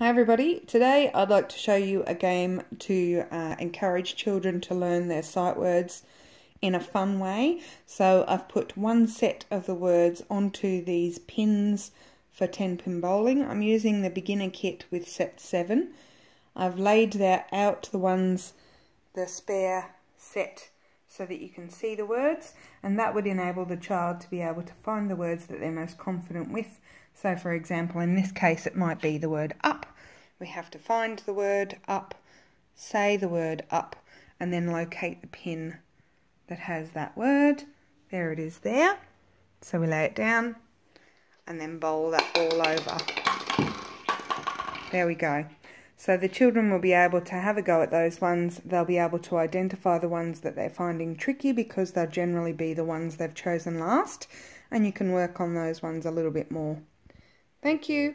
Hi everybody, today I'd like to show you a game to uh, encourage children to learn their sight words in a fun way. So I've put one set of the words onto these pins for 10 pin bowling. I'm using the beginner kit with set 7. I've laid there out the ones, the spare set so that you can see the words and that would enable the child to be able to find the words that they're most confident with. So for example in this case it might be the word up we have to find the word up, say the word up, and then locate the pin that has that word. There it is there. So we lay it down and then bowl that all over. There we go. So the children will be able to have a go at those ones. They'll be able to identify the ones that they're finding tricky because they'll generally be the ones they've chosen last. And you can work on those ones a little bit more. Thank you.